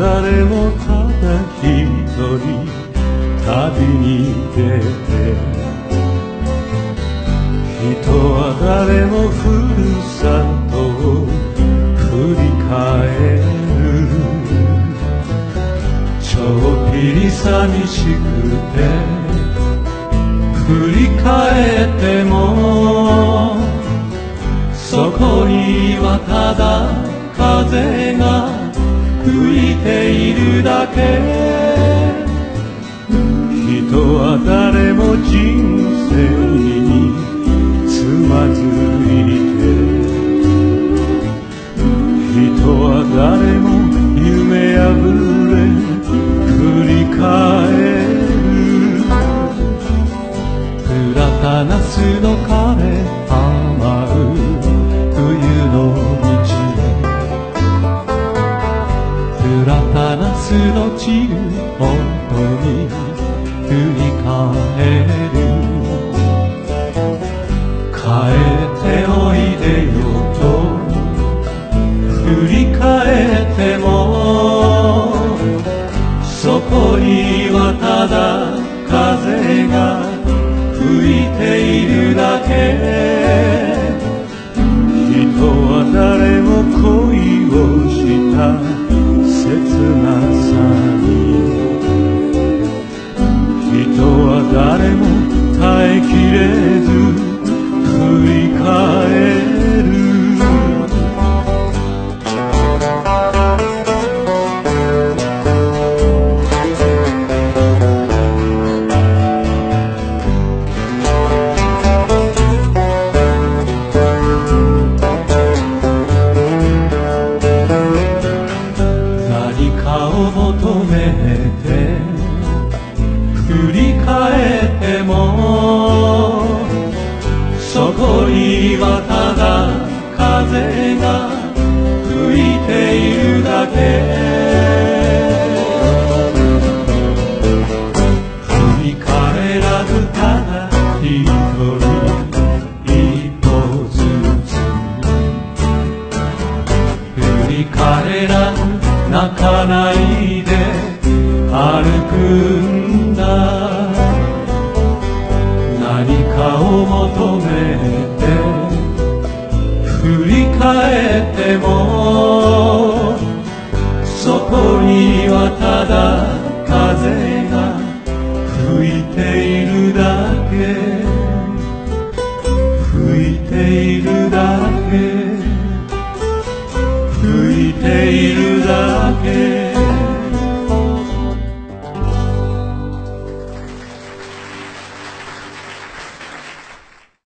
誰もただ一人旅に出て人は誰もふるさとを振り返る。ちょっぴり寂しくて振り返ってもそこにはただ風がているだけ。人は誰もの散る音に振り返る帰っておいでよと振り返ってもそこにはただ風が吹いているだけ人は誰も恋をした切な振り返ってもそこにはただ風が吹いているだけ。振り返らずただ一人一歩ずつ。振り返らず泣かないで歩くんだ。何かを求めて振り返ってもそこにはただ風が吹いているだけ。